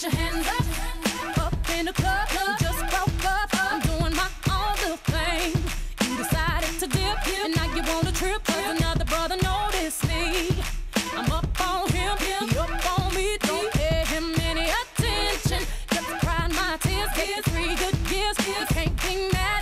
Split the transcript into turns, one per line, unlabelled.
put your hands up, up in the club, just broke up. I'm doing my own little thing. You decided to dip, and now you want to trip, cause another brother noticed me. I'm up on him, he up on me, don't pay him any attention. Just crying my tears, get three good years, you can't be mad.